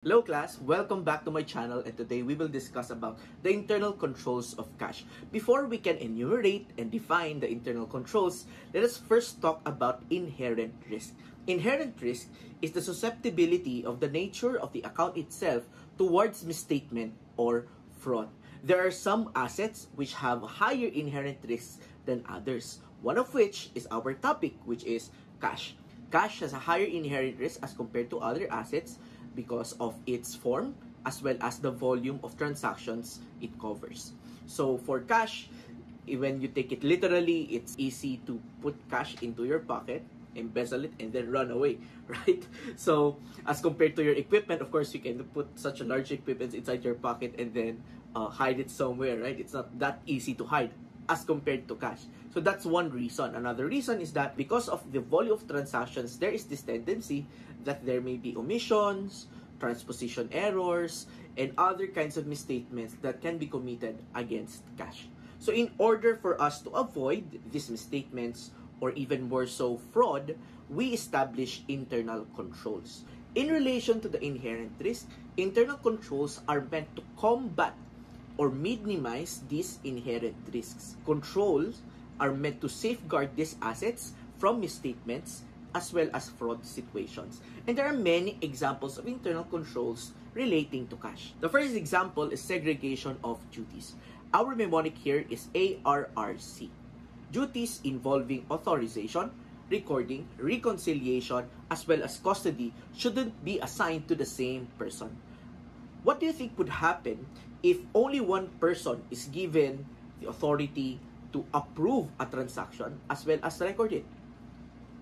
Hello class, welcome back to my channel and today we will discuss about the internal controls of cash. Before we can enumerate and define the internal controls, let us first talk about inherent risk. Inherent risk is the susceptibility of the nature of the account itself towards misstatement or fraud. There are some assets which have higher inherent risks than others, one of which is our topic which is cash. Cash has a higher inherent risk as compared to other assets because of its form as well as the volume of transactions it covers. So for cash, when you take it literally, it's easy to put cash into your pocket, embezzle it, and then run away, right? So as compared to your equipment, of course, you can put such a large equipment inside your pocket and then uh, hide it somewhere, right? It's not that easy to hide as compared to cash. So that's one reason. Another reason is that because of the volume of transactions, there is this tendency that there may be omissions, transposition errors, and other kinds of misstatements that can be committed against cash. So in order for us to avoid these misstatements or even more so fraud, we establish internal controls. In relation to the inherent risk, internal controls are meant to combat or minimize these inherent risks. Controls are meant to safeguard these assets from misstatements as well as fraud situations. And there are many examples of internal controls relating to cash. The first example is segregation of duties. Our mnemonic here is ARRC. Duties involving authorization, recording, reconciliation, as well as custody shouldn't be assigned to the same person. What do you think would happen if only one person is given the authority to approve a transaction as well as record it?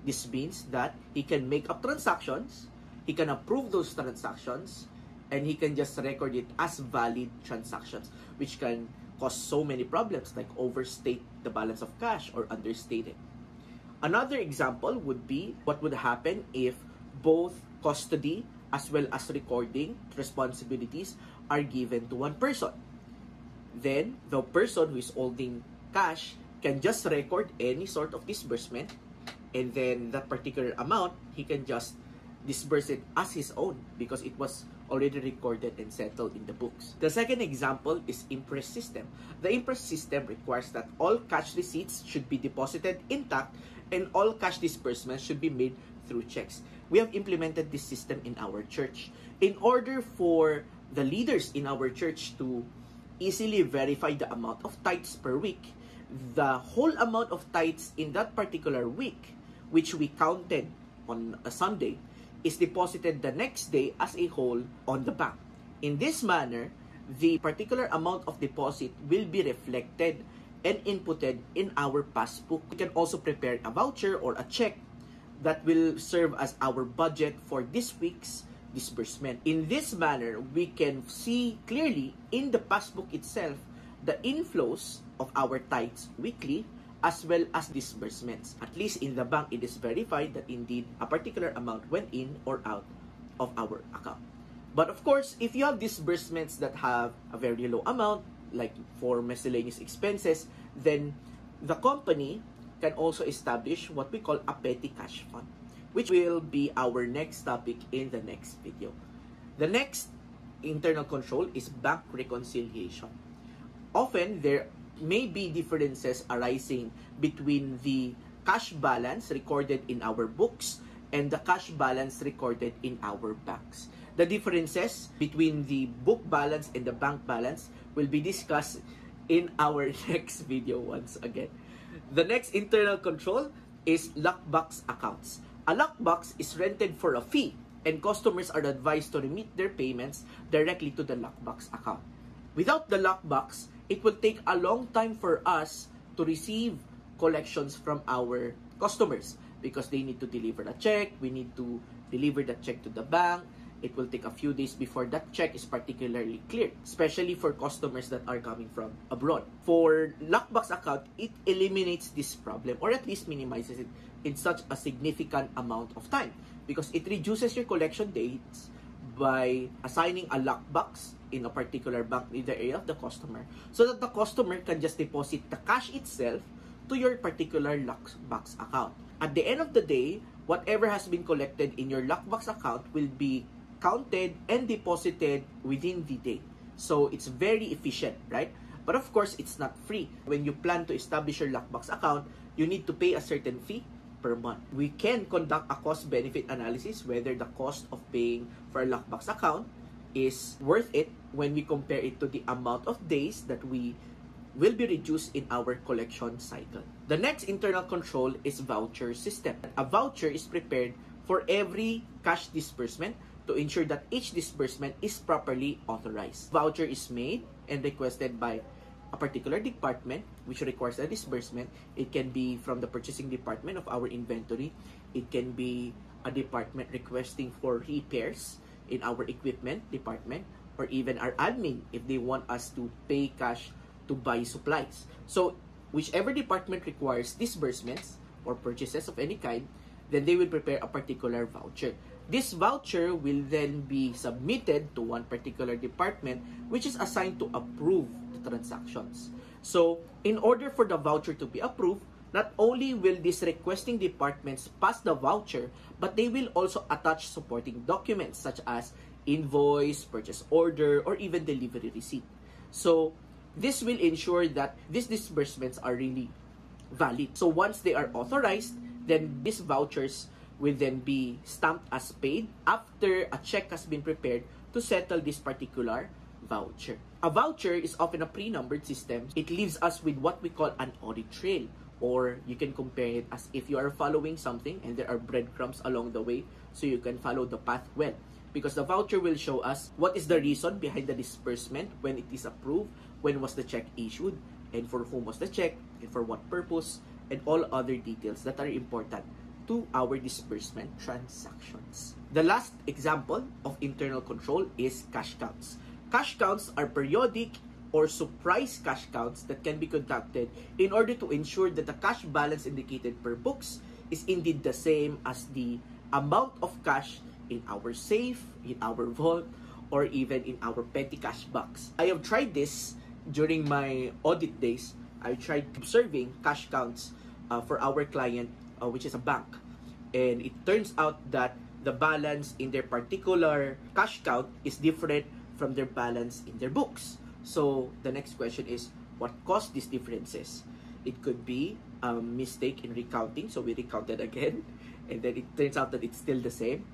This means that he can make up transactions, he can approve those transactions, and he can just record it as valid transactions, which can cause so many problems like overstate the balance of cash or understate it. Another example would be what would happen if both custody as well as recording responsibilities are given to one person. Then, the person who is holding cash can just record any sort of disbursement and then that particular amount he can just disburse it as his own because it was already recorded and settled in the books. The second example is Imprest system. The Imprest system requires that all cash receipts should be deposited intact and all cash disbursements should be made through checks. We have implemented this system in our church. In order for the leaders in our church to easily verify the amount of tithes per week, the whole amount of tithes in that particular week which we counted on a Sunday, is deposited the next day as a whole on the bank. In this manner, the particular amount of deposit will be reflected and inputted in our passbook. We can also prepare a voucher or a check that will serve as our budget for this week's disbursement. In this manner, we can see clearly in the passbook itself the inflows of our tithes weekly as well as disbursements. At least in the bank, it is verified that indeed a particular amount went in or out of our account. But of course, if you have disbursements that have a very low amount, like for miscellaneous expenses, then the company can also establish what we call a petty cash fund, which will be our next topic in the next video. The next internal control is bank reconciliation. Often, there may be differences arising between the cash balance recorded in our books and the cash balance recorded in our banks. The differences between the book balance and the bank balance will be discussed in our next video once again. The next internal control is lockbox accounts. A lockbox is rented for a fee and customers are advised to remit their payments directly to the lockbox account. Without the lockbox, it will take a long time for us to receive collections from our customers because they need to deliver a check, we need to deliver the check to the bank. It will take a few days before that check is particularly clear, especially for customers that are coming from abroad. For lockbox account, it eliminates this problem or at least minimizes it in such a significant amount of time because it reduces your collection dates by assigning a lockbox in a particular bank in the area of the customer so that the customer can just deposit the cash itself to your particular lockbox account. At the end of the day, whatever has been collected in your lockbox account will be counted and deposited within the day. So it's very efficient, right? But of course, it's not free. When you plan to establish your lockbox account, you need to pay a certain fee per month. We can conduct a cost-benefit analysis whether the cost of paying for a lockbox account is worth it when we compare it to the amount of days that we will be reduced in our collection cycle. The next internal control is voucher system. A voucher is prepared for every cash disbursement to ensure that each disbursement is properly authorized. Voucher is made and requested by a particular department which requires a disbursement. It can be from the purchasing department of our inventory. It can be a department requesting for repairs in our equipment department or even our admin if they want us to pay cash to buy supplies. So, whichever department requires disbursements or purchases of any kind, then they will prepare a particular voucher. This voucher will then be submitted to one particular department which is assigned to approve the transactions. So, in order for the voucher to be approved, not only will these requesting departments pass the voucher, but they will also attach supporting documents such as invoice, purchase order, or even delivery receipt. So, this will ensure that these disbursements are really valid. So, once they are authorized, then these vouchers will then be stamped as paid after a check has been prepared to settle this particular voucher. A voucher is often a pre-numbered system. It leaves us with what we call an audit trail or you can compare it as if you are following something and there are breadcrumbs along the way so you can follow the path well because the voucher will show us what is the reason behind the disbursement when it is approved when was the check issued and for whom was the check and for what purpose and all other details that are important to our disbursement transactions. The last example of internal control is cash counts. Cash counts are periodic or surprise cash counts that can be conducted in order to ensure that the cash balance indicated per books is indeed the same as the amount of cash in our safe, in our vault, or even in our petty cash box. I have tried this during my audit days. I tried observing cash counts uh, for our client, uh, which is a bank. And it turns out that the balance in their particular cash count is different from their balance in their books. So the next question is, what caused these differences? It could be a mistake in recounting, so we recounted again, and then it turns out that it's still the same.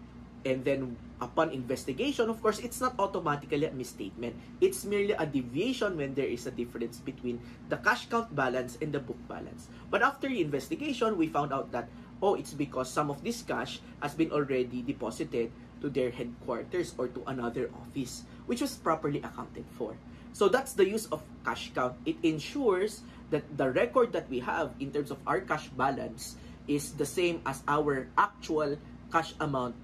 And then upon investigation, of course, it's not automatically a misstatement. It's merely a deviation when there is a difference between the cash count balance and the book balance. But after investigation, we found out that, oh, it's because some of this cash has been already deposited to their headquarters or to another office, which was properly accounted for. So that's the use of cash count. It ensures that the record that we have in terms of our cash balance is the same as our actual cash amount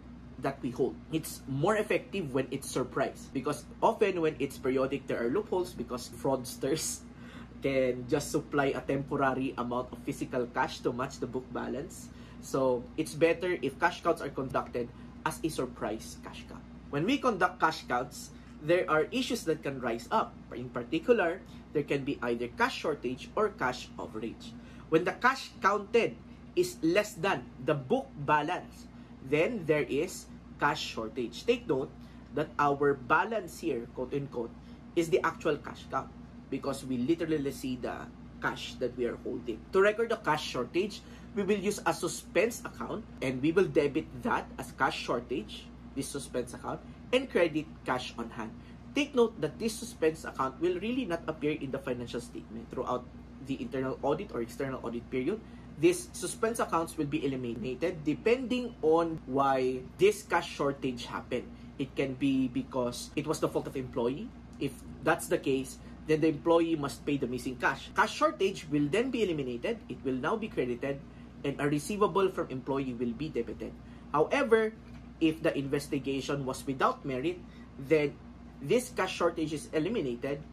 that we hold. It's more effective when it's surprise because often when it's periodic there are loopholes because fraudsters can just supply a temporary amount of physical cash to match the book balance. So it's better if cash counts are conducted as a surprise cash count. When we conduct cash counts, there are issues that can rise up. In particular, there can be either cash shortage or cash overage. When the cash counted is less than the book balance, then there is cash shortage. Take note that our balance here, quote unquote, is the actual cash count because we literally see the cash that we are holding. To record the cash shortage, we will use a suspense account and we will debit that as cash shortage, this suspense account, and credit cash on hand. Take note that this suspense account will really not appear in the financial statement throughout the internal audit or external audit period these suspense accounts will be eliminated depending on why this cash shortage happened. It can be because it was the fault of employee. If that's the case, then the employee must pay the missing cash. Cash shortage will then be eliminated. It will now be credited and a receivable from employee will be debited. However, if the investigation was without merit, then this cash shortage is eliminated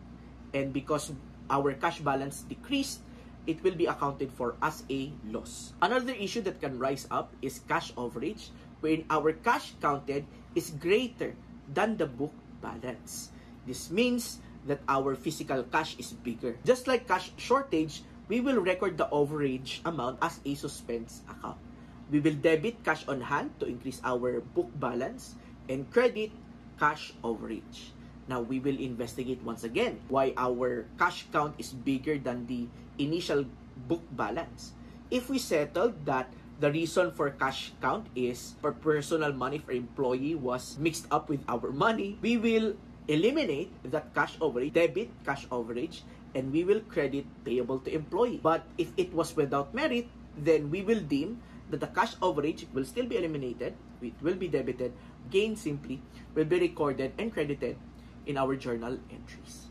and because our cash balance decreased, it will be accounted for as a loss. Another issue that can rise up is cash overage, wherein our cash counted is greater than the book balance. This means that our physical cash is bigger. Just like cash shortage, we will record the overage amount as a suspense account. We will debit cash on hand to increase our book balance and credit cash overage. Now we will investigate once again why our cash count is bigger than the initial book balance. If we settled that the reason for cash count is for personal money for employee was mixed up with our money, we will eliminate that cash overage, debit cash overage, and we will credit payable to employee. But if it was without merit, then we will deem that the cash overage will still be eliminated, it will be debited, gain simply will be recorded and credited in our journal entries.